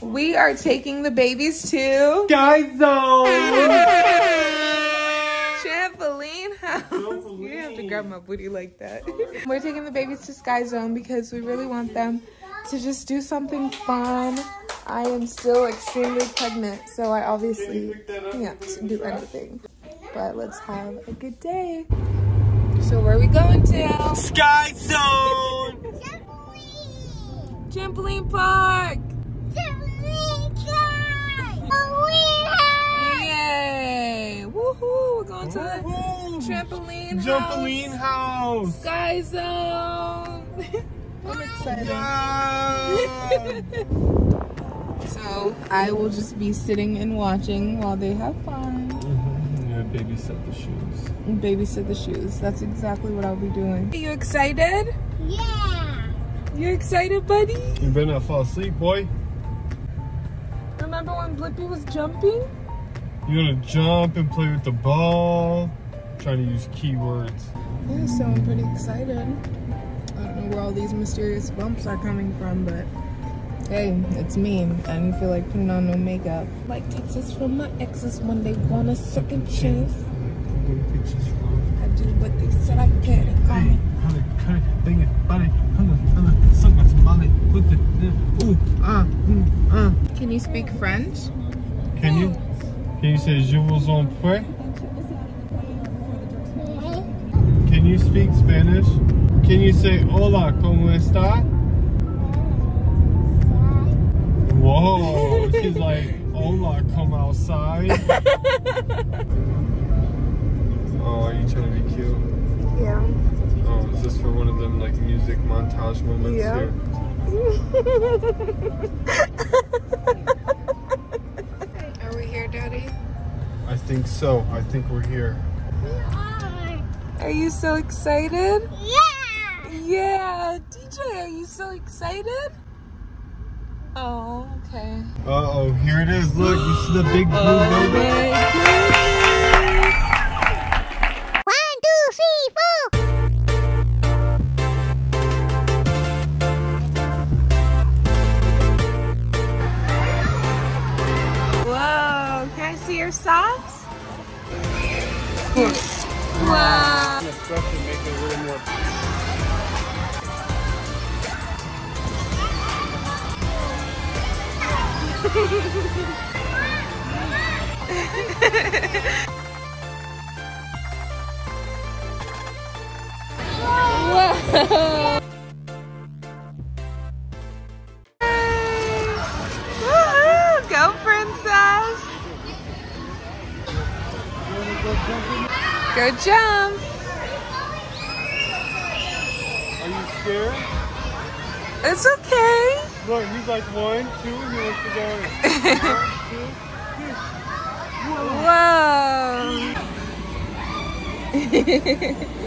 We are taking the babies to Sky Zone! trampoline house. You have to grab my booty like that. We're taking the babies to Sky Zone because we really want them to just do something fun. I am still extremely pregnant, so I obviously can't do anything. But let's have a good day. So where are we going to? Sky Zone! Trampoline park! Woohoo! We're to the trampoline Trampoline house. house! Sky Zone! I'm excited. Yeah. So I will just be sitting and watching while they have fun. Mm-hmm. yeah, babysit the shoes. And babysit the shoes. That's exactly what I'll be doing. Are you excited? Yeah. You excited, buddy? You better not fall asleep, boy. Remember when Blippi was jumping? You wanna jump and play with the ball? I'm trying to use keywords. Yeah, so I'm pretty excited. I don't know where all these mysterious bumps are coming from, but hey, it's me. I didn't feel like putting on no makeup. Like Texas from my exes when they want a second chance. I do what they said I could. Call me. Can you speak French? Can you? Can you say je vous en prie? Can you speak Spanish? Can you say hola, como está? Whoa, she's like, hola, come outside. oh, are you trying to be cute? Yeah. Oh, is this for one of them like music montage moments Yeah. here? think so. I think we're here. Are you so excited? Yeah. Yeah. DJ, are you so excited? Oh, okay. Uh oh, here it is. Look, you see the big blue Oh building? Whoa. Go, princess. Go jump. Are you scared? It's okay. Look, he's like one, two, he wants to go. One, two, Whoa. Are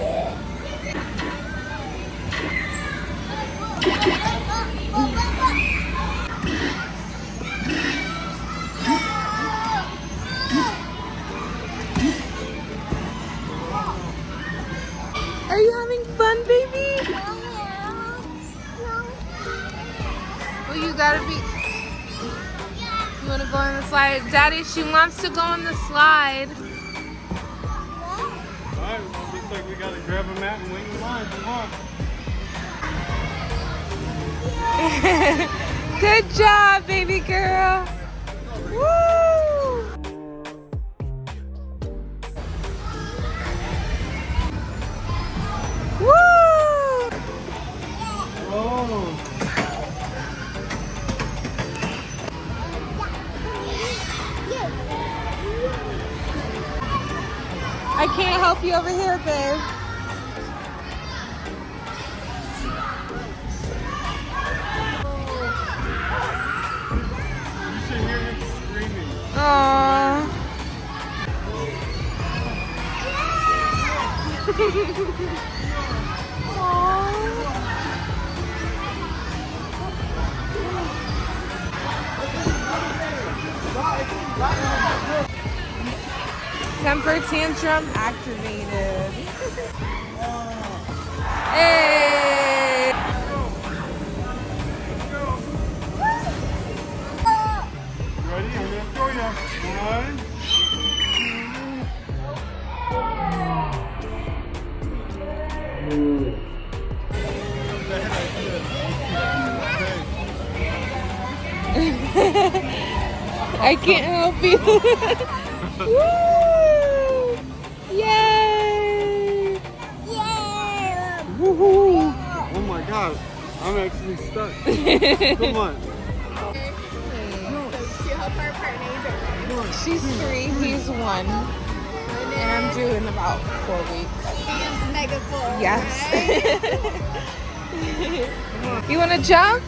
on the slide? Daddy, she wants to go on the slide. Alright, well, looks like we gotta grab a mat and wait in line. Come on. Good job, baby girl. Woo! Help you over here, babe. you should hear him screaming. Aww. Temper tantrum activated. hey! Ready? we go. One. I can't help you. Woo! Yay! Yeah. Woohoo! Oh my god, I'm actually stuck. Come on. She's three, he's one. And I'm due in about four weeks. Mega cool. Yes. you want to jump?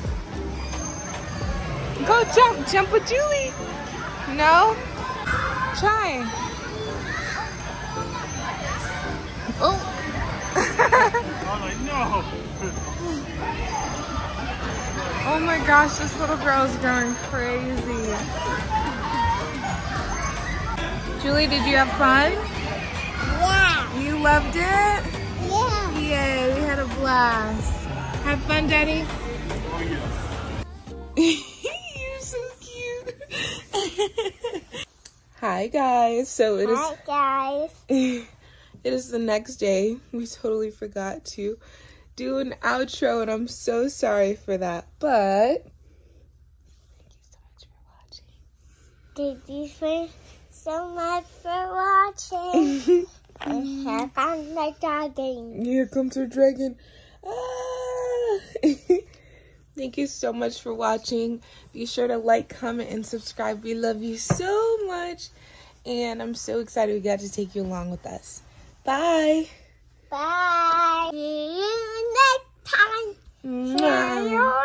Go jump. Jump with Julie. No? Try. I'm like, no. Oh my gosh, this little girl is going crazy. Julie, did you have fun? Yeah. You loved it? Yeah. Yay, we had a blast. Have fun, Daddy. Oh yes. You're so cute. Hi guys. So it is Hi guys. it is the next day. We totally forgot to do an outro and I'm so sorry for that. But thank you so much for watching. Thank you for so much for watching. and have fun like jogging. Here comes our dragon. Ah! Thank you so much for watching. Be sure to like, comment, and subscribe. We love you so much. And I'm so excited we got to take you along with us. Bye. Bye. See you next time. Mwah.